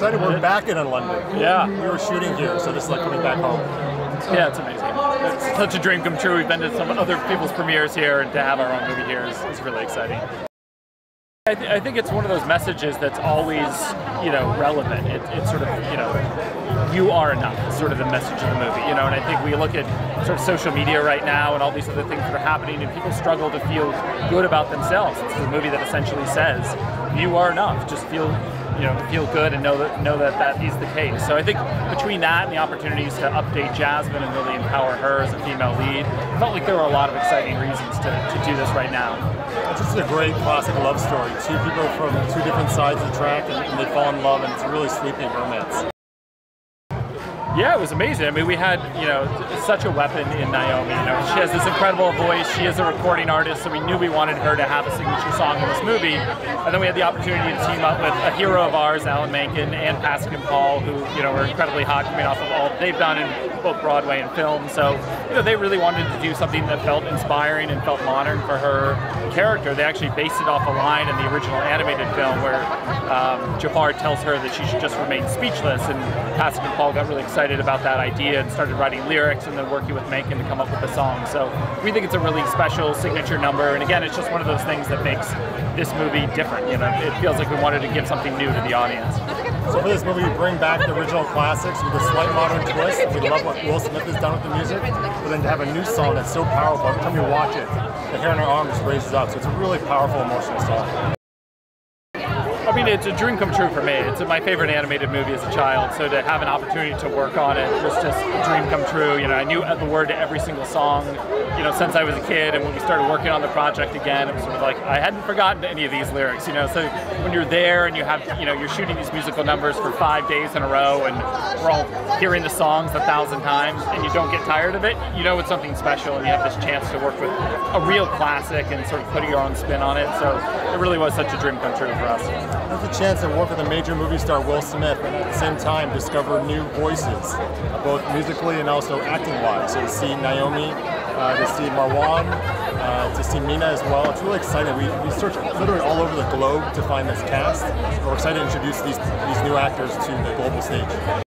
excited. We're uh-huh. back in London. Yeah. We were shooting here, so this is like coming back home. Yeah, it's amazing. It's such a dream come true. We've been to some other people's premieres here, and to have our own movie here is, is really exciting. I, th- I, think it's one of those messages that's always, you know, relevant. It, it's sort of, you know, you are enough. Is sort of the message of the movie, you know. And I think we look at sort of social media right now and all these other things that are happening, and people struggle to feel good about themselves. It's a movie that essentially says, "You are enough. Just feel you know feel good and know that know that that is the case. So I think between that and the opportunities to update Jasmine and really empower her as a female lead, I felt like there were a lot of exciting reasons to, to do this right now. It's just a great classic love story. Two people from two different sides of the track and, and they fall in love and it's a really sweeping romance. Yeah, it was amazing. I mean, we had, you know, such a weapon in Naomi. You know, she has this incredible voice. She is a recording artist, so we knew we wanted her to have a signature song in this movie. And then we had the opportunity to team up with a hero of ours, Alan Menken, and Pasek and Paul, who, you know, are incredibly hot coming off of all they've done in both Broadway and film. So, you know, they really wanted to do something that felt inspiring and felt modern for her character. They actually based it off a line in the original animated film where um, Jafar tells her that she should just remain speechless, and Pasek and Paul got really excited excited about that idea and started writing lyrics and then working with Menken to come up with the song. So we think it's a really special signature number. And again, it's just one of those things that makes this movie different. You know, it feels like we wanted to give something new to the audience. So for this movie, we bring back the original classics with a slight modern twist. We love what Will Smith has done with the music, but then to have a new song that's so powerful, every time you watch it, the hair on our arm just raises up. So it's a really powerful, emotional song. I mean, it's a dream come true for me. It's my favorite animated movie as a child, so to have an opportunity to work on it was just a dream come true. You know, I knew the word to every single song, you know, since I was a kid, and when we started working on the project again, it was sort of like I hadn't forgotten any of these lyrics. You know, so when you're there and you have, you know, you're shooting these musical numbers for five days in a row, and we're all hearing the songs a thousand times, and you don't get tired of it, you know, it's something special, and you have this chance to work with a real classic and sort of put your own spin on it. So it really was such a dream come true for us. There's a chance to work with a major movie star, Will Smith, and at the same time discover new voices, both musically and also acting-wise. So to see Naomi, uh, to see Marwan, uh, to see Mena as well. It's really exciting. We, we searched literally all over the globe to find this cast. We're excited to introduce these, these new actors to the global stage.